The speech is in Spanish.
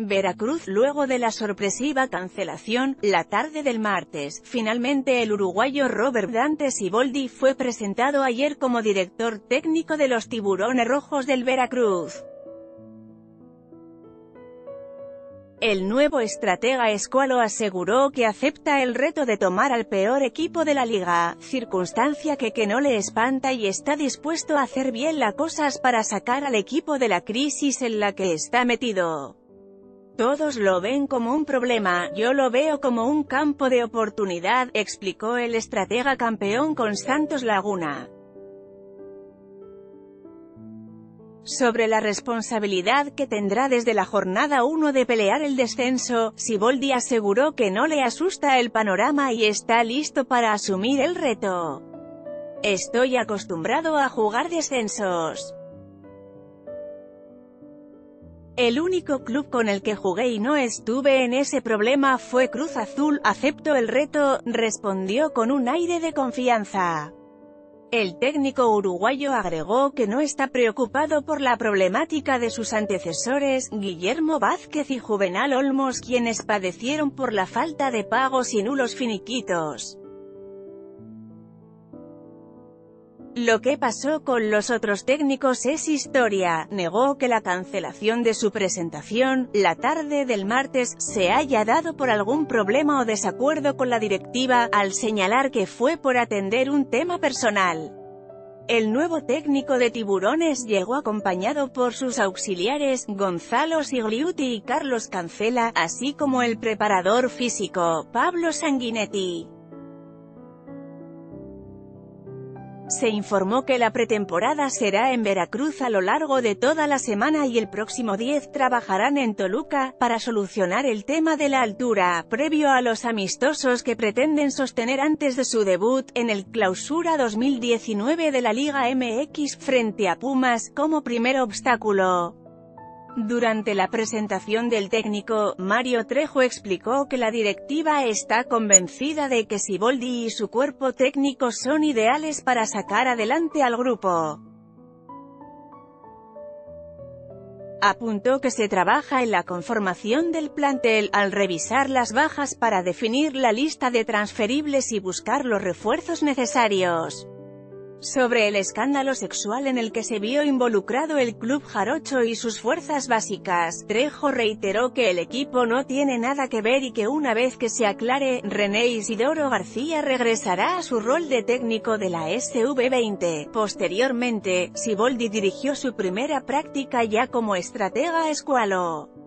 Veracruz Luego de la sorpresiva cancelación, la tarde del martes, finalmente el uruguayo Robert Dante Siboldi fue presentado ayer como director técnico de los Tiburones Rojos del Veracruz. El nuevo estratega Escualo aseguró que acepta el reto de tomar al peor equipo de la liga, circunstancia que que no le espanta y está dispuesto a hacer bien las cosas para sacar al equipo de la crisis en la que está metido. Todos lo ven como un problema, yo lo veo como un campo de oportunidad, explicó el estratega campeón con Santos Laguna. Sobre la responsabilidad que tendrá desde la jornada 1 de pelear el descenso, Siboldi aseguró que no le asusta el panorama y está listo para asumir el reto. Estoy acostumbrado a jugar descensos. El único club con el que jugué y no estuve en ese problema fue Cruz Azul, acepto el reto, respondió con un aire de confianza. El técnico uruguayo agregó que no está preocupado por la problemática de sus antecesores, Guillermo Vázquez y Juvenal Olmos quienes padecieron por la falta de pagos y nulos finiquitos. Lo que pasó con los otros técnicos es historia, negó que la cancelación de su presentación, la tarde del martes, se haya dado por algún problema o desacuerdo con la directiva, al señalar que fue por atender un tema personal. El nuevo técnico de Tiburones llegó acompañado por sus auxiliares, Gonzalo Sigliuti y Carlos Cancela, así como el preparador físico, Pablo Sanguinetti. Se informó que la pretemporada será en Veracruz a lo largo de toda la semana y el próximo 10 trabajarán en Toluca, para solucionar el tema de la altura, previo a los amistosos que pretenden sostener antes de su debut, en el Clausura 2019 de la Liga MX frente a Pumas, como primer obstáculo. Durante la presentación del técnico, Mario Trejo explicó que la directiva está convencida de que Siboldi y su cuerpo técnico son ideales para sacar adelante al grupo. Apuntó que se trabaja en la conformación del plantel, al revisar las bajas para definir la lista de transferibles y buscar los refuerzos necesarios. Sobre el escándalo sexual en el que se vio involucrado el club jarocho y sus fuerzas básicas, Trejo reiteró que el equipo no tiene nada que ver y que una vez que se aclare, René Isidoro García regresará a su rol de técnico de la SV20. Posteriormente, Siboldi dirigió su primera práctica ya como estratega escualo.